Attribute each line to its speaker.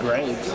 Speaker 1: Graves.